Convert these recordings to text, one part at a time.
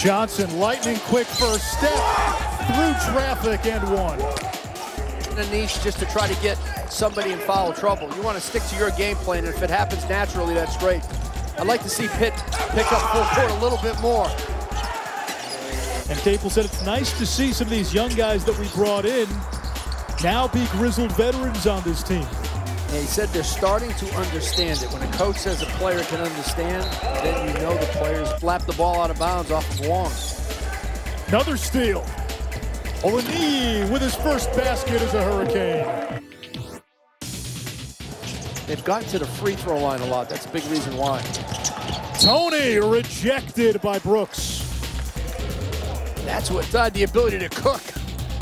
Johnson, lightning quick first step through traffic and one. In a niche just to try to get somebody in foul trouble. You want to stick to your game plan, and if it happens naturally, that's great. I'd like to see Pitt pick up full court a little bit more. And Capel said it's nice to see some of these young guys that we brought in now be grizzled veterans on this team. And he said they're starting to understand it. When a coach says a player can understand, then you know the players flap the ball out of bounds off of Wong. Another steal. Olaniyi with his first basket as a Hurricane. They've gotten to the free throw line a lot. That's a big reason why. Toney rejected by Brooks. That's what died the ability to cook.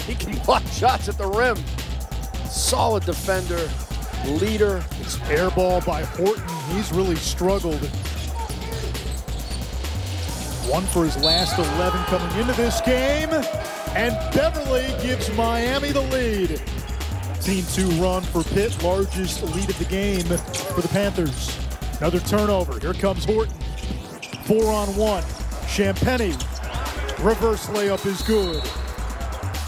He can block shots at the rim. Solid defender, leader. It's air ball by Horton. He's really struggled. One for his last 11 coming into this game. And Beverly gives Miami the lead. Team two run for Pitt, largest lead of the game for the Panthers. Another turnover. Here comes Horton. Four on one. Champagnie. Reverse layup is good.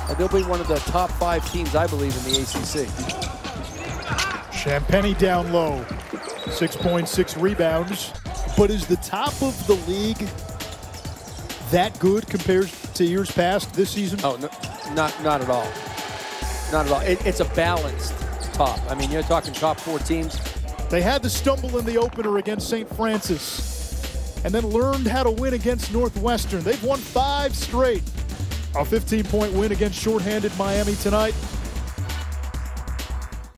And they'll be one of the top five teams, I believe, in the ACC. Champagnie down low. 6.6 rebounds. But is the top of the league that good compared to years past this season? Oh, no, not not at all. Not at all. It, it's a balanced top. I mean, you're talking top four teams. They had to stumble in the opener against St. Francis and then learned how to win against Northwestern. They've won five straight. A 15 point win against shorthanded Miami tonight.